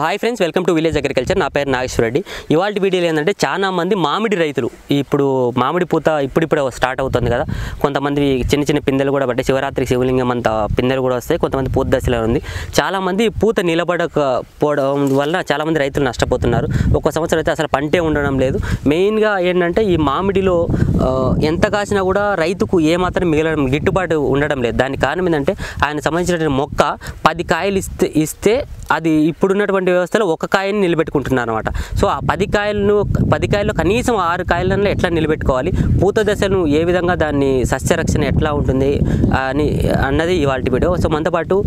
Hi friends welcome to village agriculture. నా పేరు నాగేశ్వర రెడ్డి. ఇవాళ వీడియోలో ఏంటంటే చాలా మంది మామిడి రైతులు. ఇప్పుడు మామిడి పూత ఇప్పుడిప్పుడే స్టార్ట్ అవుతుంది కదా. కొంతమంది చిన్న చిన్న పిందెలు కూడా పట్టే శివరాత్రి శివలింగం అంత పిందెలు కూడా వస్తాయి. కొంతమంది పూత దశలో ఉంది. చాలామంది పూత నిలబడకపోవడం వల్ల చాలామంది రైతులు నష్టపోతున్నారు. ఒక్క సంవత్సరం అయితే అసలు పంటే ఉండడం లేదు. మెయిన్గా ఏంటంటే ఈ మామిడిలో ఎంత కాసినా కూడా రైతుకు ఏమాత్రం మిగలడం గిట్టుబాటు ఉండడం లేదు. దానికి కారణం ఏంటంటే ఆయన సంబంధించిన మొక్క పది కాయలు ఇస్తే ఇస్తే అది ఇప్పుడున్నటువంటి వ్యవస్థలో ఒక కాయని నిలబెట్టుకుంటున్నారు అనమాట సో ఆ పది కాయలను పది కాయల్లో కనీసం ఆరు కాయలను ఎట్లా నిలబెట్టుకోవాలి? పూత దశను ఏ విధంగా దాన్ని సస్యరక్షణ ఎట్లా ఉంటుంది అని అన్నది ఇవాళ వీడియో. సో మనతో పాటు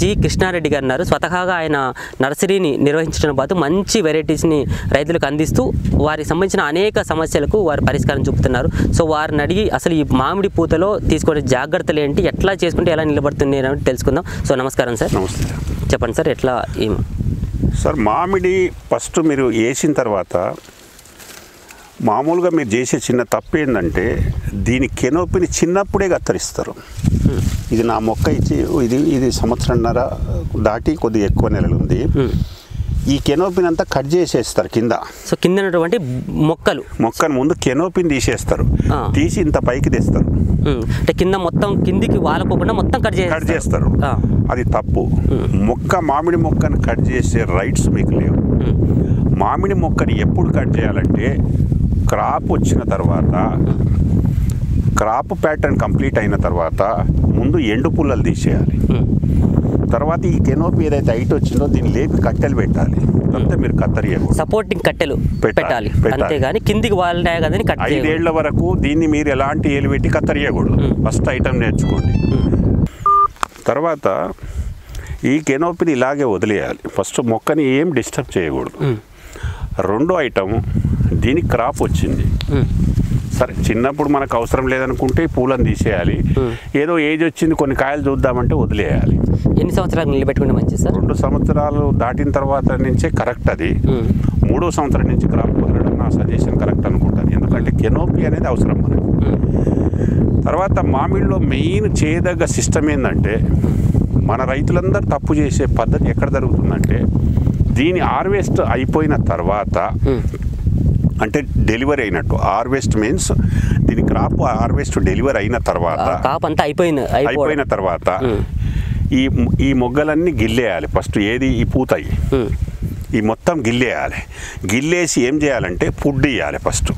జి కృష్ణారెడ్డి గారు ఉన్నారు. స్వతహాగా ఆయన నర్సరీని నిర్వహించడం పాటు మంచి వెరైటీస్ని రైతులకు అందిస్తూ వారికి సంబంధించిన అనేక సమస్యలకు వారు పరిష్కారం చూపుతున్నారు. సో వారిని అడిగి అసలు ఈ మామిడి పూతలో తీసుకునే జాగ్రత్తలు ఏంటి ఎట్లా చేసుకుంటే ఎలా నిలబడుతుంది అని తెలుసుకుందాం. సో నమస్కారం సార్. నమస్తే చెప్పండి సార్ ఎట్లా ఏం? సార్ మామిడి ఫస్ట్ మీరు వేసిన తర్వాత మామూలుగా మీరు చేసే చిన్న తప్పు ఏంటంటే దీని కెనోపిని చిన్నప్పుడే కత్తరిస్తారు. ఇది నా మొక్క ఇచ్చి ఇది ఇది సంవత్సరంన్నర దాటి కొద్దిగా ఎక్కువ నెలలు ఉంది. ఈ కెనోపిన్ అంతా కట్ చేసేస్తారు కింద. సో కింద ఉన్నటువంటి మొక్కలు. మొక్కను ముందు కెనోపిన్ తీసేస్తారు. తీసి ఇంత పైకి తెస్తారు. అంటే కింద మొత్తం కిందికి వాలకోకుండా మొత్తం కట్ చేసి కట్ చేస్తారు. అది తప్పు. మొక్క మామిడి మొక్కను కట్ చేసే రైట్స్ మీకు లేవు. మామిడి మొక్కని ఎప్పుడు కట్ చేయాలంటే క్రాప్ వచ్చిన తర్వాత క్రాప్ ప్యాటర్న్ కంప్లీట్ అయిన తర్వాత ముందు ఎండు పుల్లలు తీసేయాలి. తర్వాత ఈ కెనోపి ఏదైతే హైట్ వచ్చిందో దీన్ని లేపి కట్టెలు పెట్టాలి. అంతే మీరు కత్తరియకూడదు సపోర్టింగ్ కట్టెలు పెట్టాలి. అంతేగాని కిందికి వాళ్ళనే కదని కట్ చేయకూడదు. ఐదేళ్ళ వరకు దీన్ని మీరు ఎలాంటి ఏలు పెట్టి కత్తరియకూడదు ఫస్ట్ ఐటమ్ నేర్చుకోండి. తర్వాత ఈ కెనోపిని ఇలాగే వదిలేయాలి. ఫస్ట్ మొక్కని ఏం డిస్టర్బ్ చేయకూడదు. రెండో ఐటమ్ దీనికి క్రాప్ వచ్చింది. సరే చిన్నప్పుడు మనకు అవసరం లేదనుకుంటే పూలను తీసేయాలి. ఏదో ఏజ్ వచ్చింది కొన్ని కాయలు చూద్దామంటే వదిలేయాలి. ఎన్ని సంవత్సరాలు నిలబెట్టుకుంటే మంచిది సార్? రెండు సంవత్సరాలు దాటిన తర్వాత నుంచే కరెక్ట్ అది. మూడో సంవత్సరం నుంచి క్రాప్ వదలడం నా సజెషన్ కరెక్ట్ అనుకుంటాను ఎందుకంటే కెనోపి అనేది అవసరం మనకి. తర్వాత మామిడిలో మెయిన్ చేయదగ్గ సిస్టమ్ ఏంటంటే మన రైతులందరూ తప్పు చేసే పద్ధతి ఎక్కడ జరుగుతుందంటే దీని హార్వెస్ట్ అయిపోయిన తర్వాత అంటే డెలివరీ అయినట్టు. హార్వెస్ట్ మీన్స్ దీని క్రాప్ హార్వెస్ట్ డెలివరీ అయిన తర్వాత కాపు అంతా అయిపోయింది అయిపోయిన అయిపోయిన తర్వాత ఈ ఈ మొగ్గలన్నీ గిల్లేయాలి. ఫస్ట్ ఏది? ఈ పూతాయి. ఈ మొత్తం గిల్లేయాలి. గిల్లేసి ఏం చేయాలంటే ఫుడ్ ఇవ్వాలి ఫస్ట్.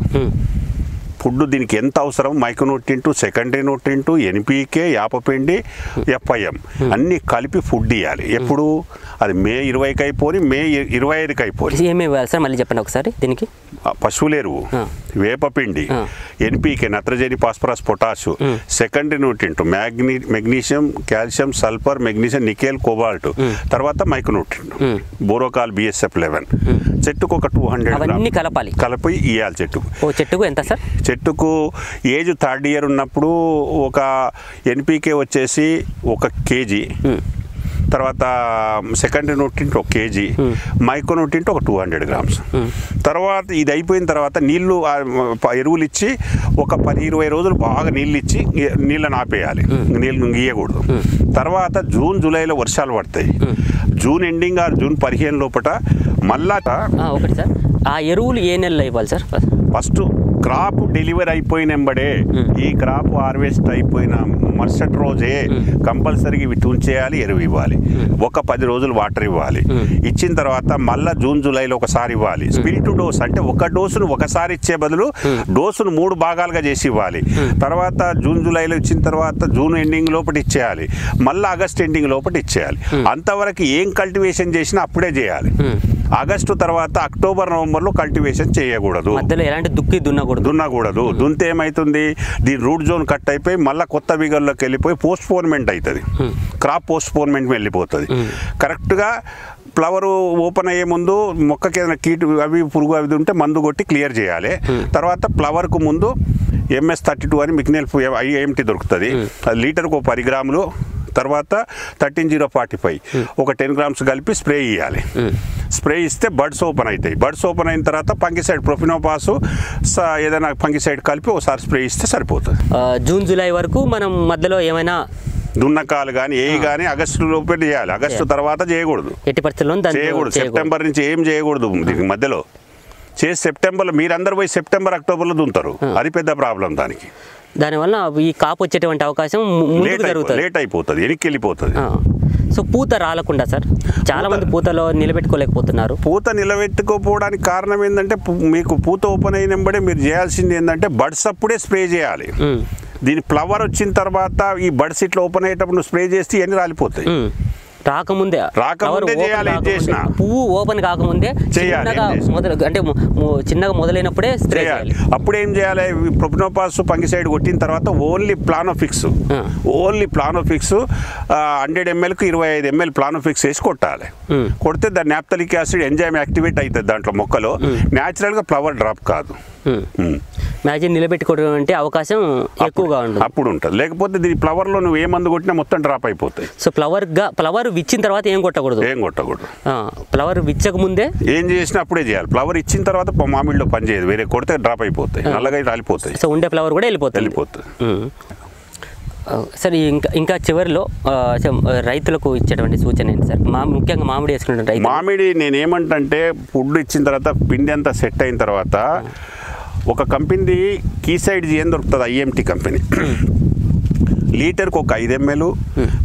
ఫుడ్ దీనికి ఎంత అవసరం? మైక్రోన్యూట్రింటు సెకండరీ న్యూట్రింటు ఎన్పీకే యాపపిండి ఎఫ్ఐఎం అన్నీ కలిపి ఫుడ్ ఇవ్వాలి ఎప్పుడు? అది మే ఇరవైకి అయిపోయి మే ఇరవై ఐదుకి అయిపోయి ఏమేమి ఇవ్వాలి సార్? మళ్ళీ చెప్పండి ఒకసారి దీనికి. పశువులేరువు ఆ. వేపపిండి. ఎన్పీకే నత్రజని phosphorus potash secondary nutrient మ్యాగ్నీ magnesium calcium sulphur magnesium nickel cobalt తర్వాత మైక్రోన్యూట్రింట్ మ్. బోరోకాల్ బిఎస్ఎఫ్ లెవెన్. చెట్టుకు ఒక టూ హండ్రెడ్ కలపాలి. కలిపి ఇవ్వాలి చెట్టుకు. ఓ చెట్టుకు ఎంత సార్? చెట్టుకు ఏజ్ థర్డ్ ఇయర్ ఉన్నప్పుడు ఒక ఎన్పికే వచ్చేసి ఒక కేజీ. తర్వాత సెకండ్ న్యూట్రింట్ ఒక కేజీ. మైక్రో న్యూట్రింట్ ఒక టూ హండ్రెడ్ గ్రామ్స్. తర్వాత ఇది అయిపోయిన తర్వాత నీళ్ళు ఎరువులు ఇచ్చి ఒక పది ఇరవై రోజులు బాగా నీళ్ళు ఇచ్చి నీళ్ళని ఆపేయాలి. నీళ్ళు గీయకూడదు తర్వాత జూన్ జూలైలో వర్షాలు పడతాయి. జూన్ ఎండింగ్ ఆర్ జూన్ పదిహేను లోపల మళ్ళా ఒకటి సార్. ఆ ఎరువులు ఏ నెలలో ఇవ్వాలి సార్? ఫస్ట్ క్రాప్ డెలివరీ అయిపోయిన ఈ క్రాప్ హార్వెస్ట్ అయిపోయిన మరుసటి రోజే కంపల్సరీగా ఇవి తుంచేయాలి ఎరువు ఇవ్వాలి. ఒక పది రోజులు వాటర్ ఇవ్వాలి. ఇచ్చిన తర్వాత మళ్ళా జూన్ జూలైలో ఒకసారి ఇవ్వాలి. స్పిల్ట్ డోస్ అంటే ఒక డోసును ఒకసారి ఇచ్చే బదులు డోసును మూడు భాగాలుగా చేసి ఇవ్వాలి. తర్వాత జూన్ జూలైలో ఇచ్చిన తర్వాత జూన్ ఎండింగ్ లోపల ఇచ్చేయాలి. మళ్ళీ ఆగస్ట్ ఎండింగ్ లోపల ఇచ్చేయాలి. అంతవరకు ఏం కల్టివేషన్ చేసినా అప్పుడే చేయాలి. ఆగస్టు తర్వాత అక్టోబర్ నవంబర్లో కల్టివేషన్ చేయకూడదు. మధ్యలో ఎలాంటి దుక్కి దున్నకూడదు. దున్నకూడదు. దున్తే ఏమవుతుంది దీని రూట్ జోన్ కట్ అయిపోయి మళ్ళీ కొత్త బిగర్లోకి వెళ్ళిపోయి పోస్ట్ పోన్మెంట్ అవుతుంది క్రాప్ పోస్ట్ పోన్మెంట్ వెళ్ళిపోతుంది కరెక్ట్గా ఫ్లవర్ ఓపెన్ అయ్యే ముందు మొక్కకి ఏదైనా కీటు అవి పురుగు అవి ఉంటే మందు కొట్టి క్లియర్ చేయాలి. తర్వాత ఫ్లవర్కు ముందు ఎంఎస్ థర్టీ టూ అని మిక్నెల్ ఐఎంటీ దొరుకుతుంది. అది లీటర్కు ఒక పది గ్రాములు. తర్వాత థర్టీన్ జీరో ఫార్టీ ఫైవ్. ఒక టెన్ గ్రామ్స్ కలిపి స్ప్రే ఇవ్వాలి స్ప్రే ఇస్తే బడ్స్ ఓపెన్ అవుతాయి బడ్స్ ఓపెన్ అయిన తర్వాత పంగిసైడ్ ప్రొఫినోపాసు ఏదైనా పంగిసైడ్ కలిపి ఒకసారి స్ప్రే ఇస్తే సరిపోతుంది. జూన్ జూలై వరకు మనం మధ్యలో ఏమైనా దున్నకాలు కానీ ఏ కానీ ఆగస్టు లోపే చేయాలి. ఆగస్టు తర్వాత చేయకూడదు. ఎట్టి పరిస్థితుల్లో చేయకూడదు. సెప్టెంబర్ నుంచి ఏం చేయకూడదు దీనికి మధ్యలో. చేసి సెప్టెంబర్లో మీరందరూ పోయి సెప్టెంబర్ అక్టోబర్లో దుంతారు. అది పెద్ద ప్రాబ్లం దానికి. దానివల్ల ఈ కాపు వచ్చేటువంటి అవకాశం ముందుకు జరుగుతుంది లేట్ అయిపోతుంది వెనక్కి వెళ్ళిపోతుంది. సో పూత రాలకుండా సార్ చాలా మంది పూతలో నిలబెట్టుకోలేకపోతున్నారు పూత నిలబెట్టుకోపోవడానికి కారణం ఏంటంటే మీకు పూత ఓపెన్ అయినప్పుడే మీరు చేయాల్సింది ఏంటంటే బడ్స్ అప్పుడే స్ప్రే చేయాలి. దీని ఫ్లవర్ వచ్చిన తర్వాత ఈ బడ్స్ ఇట్లా ఓపెన్ అయ్యేటప్పుడు నువ్వు స్ప్రే చేస్తే ఇవన్నీ రాలిపోతాయి. రాకముందే రాకముందే చేయాలి, చేసినా. పువ్వు ఓపెన్ కాకముందే చిన్నగా. మొదలు అంటే చిన్నగా మొదలైనప్పుడే స్ప్రే చేయాలి. అప్పుడు ఏం చేయాలి ప్రొపినోపాస్ పంగిసైడ్ కొట్టిన తర్వాత only Planofix. Only Planofix hundred ఎంఎల్కి ఇరవై ఐదు ఎంఎల్ ప్లానోఫిక్స్ వేసి కొట్టాలి. కొడితే దాని నాప్తలిక్ యాసిడ్ ఎంజైమ్ యాక్టివేట్ అవుతుంది దాంట్లో మొక్కలో. న్యాచురల్గా ఫ్లవర్ డ్రాప్ కాదు. మ్యాజిన్ నిలబెట్టుకోవడం అంటే అవకాశం ఎక్కువగా ఉంటుంది అప్పుడు ఉంటుంది. లేకపోతే దీని ఫ్లవర్లో నువ్వు ఏ మందు కొట్టినా మొత్తం డ్రాప్ అయిపోతాయి. సో ఫ్లవర్గా ఫ్లవర్ విచ్చిన తర్వాత ఏం కొట్టకూడదు? ఏం కొట్టకూడదు. ఫ్లవర్ విచ్చక ముందే? ఏం చేసినా అప్పుడే చేయాలి. ఫ్లవర్ ఇచ్చిన తర్వాత మామిడిలో పని చేయదు. వేరే కొడితే డ్రాప్ అయిపోతాయి. నల్లగా రాలిపోతాయి. సో ఉండే ఫ్లవర్ కూడా వెళ్ళిపోతుంది. వెళ్ళిపోతుంది. సార్ ఇంకా ఇంకా చివరిలో రైతులకు ఇచ్చేటువంటి సూచన ఏంటి సార్? మా ముఖ్యంగా మామిడి వేసుకునే రైతు మామిడి నేను ఏమంటంటే ఫుడ్ ఇచ్చిన తర్వాత పిండి అంతా సెట్ అయిన తర్వాత ఒక కంపెనీ కీ సైడ్ ఏం దొరుకుతుంది? IMT company. లీటర్కి ఒక ఐదు ఎంఎల్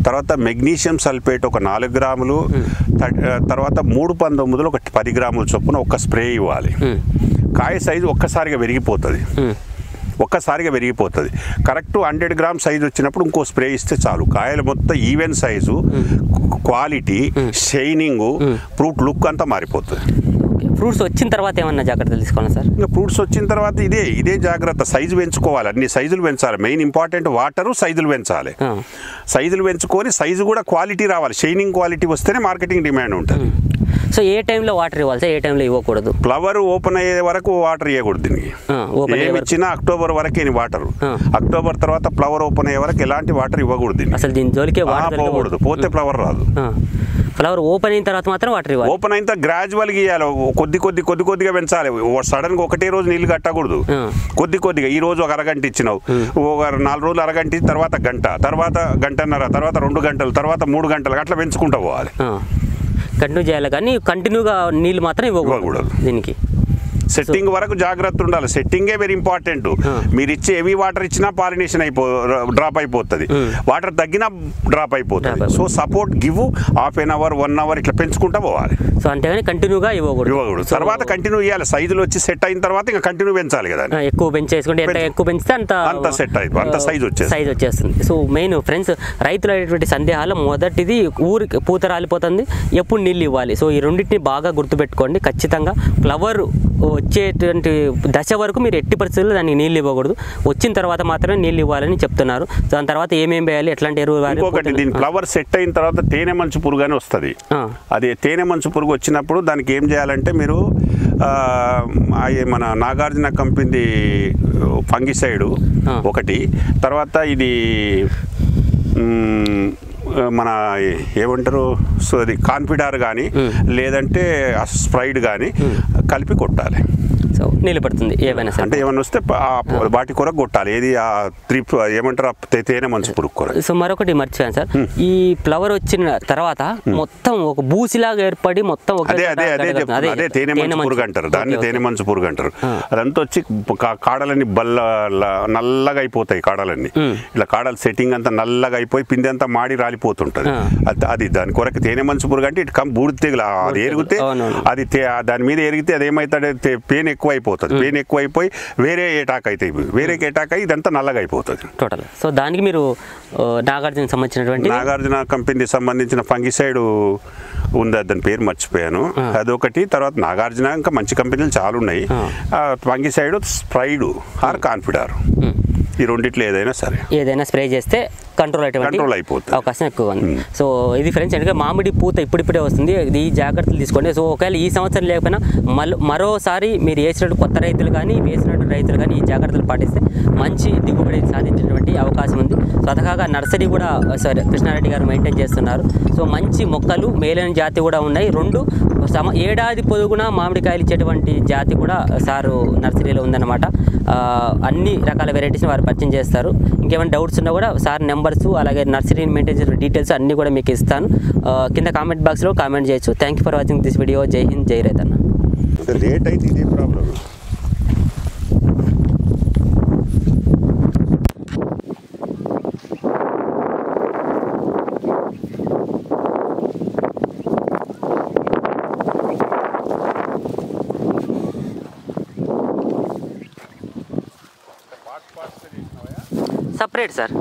తర్వాత మెగ్నీషియం సల్ఫేట్ ఒక నాలుగు గ్రాములు తర్వాత మూడు పంతొమ్మిదిలో ఒక పది గ్రాముల చొప్పున ఒక స్ప్రే ఇవ్వాలి. కాయ సైజు ఒక్కసారిగా పెరిగిపోతుంది. ఉమ్. ఒక్కసారిగా పెరిగిపోతుంది. కరెక్ట్ హండ్రెడ్ గ్రామ్ సైజు వచ్చినప్పుడు ఇంకో స్ప్రే ఇస్తే చాలు. కాయలు మొత్తం even size quality shining fruit look అంతా మారిపోతుంది. ఫ్రూట్స్ వచ్చిన తర్వాత ఏమన్నా జాగ్రత్తలు తీసుకోవాలి సార్? ఇంకా ఫ్రూట్స్ వచ్చిన తర్వాత ఇదే ఇదే జాగ్రత్త. సైజు పెంచుకోవాలి. అన్ని సైజులు పెంచాలి. మెయిన్ ఇంపార్టెంట్ వాటరు సైజులు పెంచాలి. సైజులు పెంచుకొని సైజు కూడా క్వాలిటీ రావాలి. షైనింగ్ క్వాలిటీ వస్తేనే మార్కెటింగ్ డిమాండ్ ఉంటుంది. సో ఏ టైంలో వాటర్ ఇవ్వాలి సార్? ఏ టైంలో ఇవ్వకూడదు? ఫ్లవర్ ఓపెన్ అయ్యే వరకు వాటర్ ఇవ్వకూడదు దీనికి. ఏమి. ఇచ్చినా అక్టోబర్ వరకే వాటర్. అక్టోబర్ తర్వాత ఫ్లవర్ ఓపెన్ అయ్యే వరకు ఎలాంటి వాటర్ ఇవ్వకూడదు అసలు దీని జోలికే పోకూడదు. పోతే ఫ్లవర్ రాదు. ఫ్లవర్ ఓపెన్ అయిన తర్వాత మాత్రం వాటర్ ఇవ్వాలి. ఓపెన్ అయిన గ్రాడ్యువల్గా ఇవ్వాలి కొద్ది కొద్ది కొద్ది కొద్దిగా పెంచాలి. సడన్గా ఒకటే రోజు నీళ్ళు కట్టకూడదు. కొద్ది కొద్దిగా. ఈ రోజు ఒక అరగంట ఇచ్చినావు. ఒక నాలుగు రోజులు అరగంట ఇచ్చి తర్వాత గంట తర్వాత గంటన్నర తర్వాత రెండు గంటలు తర్వాత మూడు గంటలు అట్లా పెంచుకుంటూ పోవాలి. కంటిన్యూ చేయాలి కానీ కంటిన్యూగా నీళ్ళు మాత్రం ఇవ్వకూడదు. దీనికి. సెట్టింగ్ వరకు జాగ్రత్త ఉండాలి. సెట్టింగే వెరీ ఇంపార్టెంట్. మీరు ఇచ్చే హెవీ వాటర్ ఇచ్చినా పాలినేషన్ అయిపో డ్రాప్ అయిపోతుంది. వాటర్ తగ్గినా డ్రాప్ అయిపోతుంది. So support give half an hour one hour ఇట్లా పెంచుకుంటా పోవాలి. సో అంతేగాని కంటిన్యూగా ఇవ్వకూడదు. ఇవ్వకూడదు. తర్వాత కంటిన్యూ ఇవ్వాలి సైజులు వచ్చి సెట్ అయిన తర్వాత ఇంకా కంటిన్యూ పెంచాలి కదా ఎక్కువ పెంచేసుకుంటే ఎంత. ఎక్కువ పెంచితే అంత అంత set అయిపో- అంత size వచ్చేస్తుంది. సైజ్ వచ్చేస్తుంది. సో మెయిన్ ఫ్రెండ్స్ రైతులు అనేటువంటి సందేహాలు మొదటిది ఊరికి పూత రాలిపోతుంది. ఎప్పుడు నీళ్ళు ఇవ్వాలి. సో ఈ రెండింటిని బాగా గుర్తుపెట్టుకోండి. ఖచ్చితంగా ఫ్లవర్ వచ్చేటువంటి దశ వరకు మీరు ఎట్టి పరిస్థితుల్లో దానికి నీళ్ళు ఇవ్వకూడదు. వచ్చిన తర్వాత మాత్రమే నీళ్ళు ఇవ్వాలని చెప్తున్నారు. దాని తర్వాత ఏమేం వేయాలి ఎట్లాంటి ఎరువు పూత- దీని ఫ్లవర్ సెట్ అయిన తర్వాత తేనె మంచు పురుగు అని వస్తుంది. అది తేనె మంచు పురుగు వచ్చినప్పుడు దానికి ఏం చేయాలంటే మీరు మన నాగార్జున కంపెనీ ఫంగిసైడ్. ఒకటి. తర్వాత ఇది మన ఏమంటారు? సో అది కాన్ఫిడార్ కానీ లేదంటే స్ప్రైడ్ కానీ కలిపి కొట్టాలి. పడుతుంది ఏమైనా సరే. అంటే ఏమన్నా వస్తే వాటి కొరకు కొట్టాలి. ఏది ఆ త్రీ ఏమంటారు? తేనె మంచు పురుగు కొరకు సో మరొకటి మర్చిపోయాను సార్. ఈ ఫ్లవర్ వచ్చిన తర్వాత మొత్తం ఒక బూసిలాగా ఏర్పడి మొత్తం ఒకే అదే అదే అదే అదే తేనె మంచు. పురుగు అంటారు. దాన్ని తేనె. మంచు పురుగు అంటారు. అదంతా వచ్చి కాడలన్నీ బల్ల నల్లగా అయిపోతాయి కాడలన్నీ. ఇట్లా కాడలు సెట్టింగ్ అంతా నల్లగా అయిపోయి పిండి అంతా మాడి రాలిపోతుంటది. అది- దాని కొరకు తేనె మంచు పురుగు అంటే ఇటు కం బూడిద తెగులు. అది ఎరిగితే. అది దాని మీద ఎరిగితే అది ఏమవుతుంది పెయిన్ ఎక్కువ అయిపోతుంది పెయిన్ ఎక్కువ అయిపోయి వేరే ఏటాక్ అవుతాయి వేరే ఏటాక్ అయి ఇదంతా నల్లగా అయిపోతుంది. టోటల్ సో దానికి మీరు ఆ, నాగార్జునకి సంబంధించినటువంటి నాగార్జున కంపెనీకి సంబంధించిన ఫంగిసైడ్ ఉంది దాని పేరు మర్చిపోయాను. అదొకటి తర్వాత నాగార్జున ఇంకా మంచి కంపెనీలు చాలా ఉన్నాయి. Fungicide sprayed or Confidor. ఈ రెండిట్లో ఏదైనా సరే. ఏదైనా స్ప్రే చేస్తే కంట్రోల్ అయిపోతుంది. అవకాశం ఎక్కువ ఉంది. సో ఇది ఫ్రెండ్స్ ఎందుకంటే మామిడి పూత ఇప్పుడిప్పుడే వస్తుంది. ఇది ఈ జాగ్రత్తలు తీసుకోండి. సో ఒకవేళ ఈ సంవత్సరం లేకపోయినా మళ్ళీ మరోసారి మీరు వేసినట్టు కొత్త రైతులు కానీ వేసినట్టు రైతులు కానీ ఈ జాగ్రత్తలు పాటిస్తే మంచి దిగుబడి సాధించేటువంటి అవకాశం ఉంది. స్వతహాగా నర్సరీ కూడా సారీ కృష్ణారెడ్డి గారు మెయింటైన్ చేస్తున్నారు. సో మంచి మొక్కలు మేలైన జాతి కూడా ఉన్నాయి. రెండు సమ ఏడాది పొదుగున మామిడికాయలు ఇచ్చేటువంటి జాతి కూడా సారు నర్సరీలో ఉందన్నమాట. అన్ని రకాల వెరైటీస్ని వారు పరిచయం చేస్తారు. ఇంకేమైనా డౌట్స్ ఉన్నా కూడా సార్ నెంబర్స్ అలాగే నర్సరీని మెయింటైన్ చేసిన డీటెయిల్స్ అన్నీ కూడా మీకు ఇస్తాను. ఆ, కింద కామెంట్ బాక్స్లో కామెంట్ చేయొచ్చు. Thank you for watching this video Jai Hind Jai రైతన్న ఇంకా లేట్ అయితే ఇదే ప్రాబ్లం సపరేట్ సార్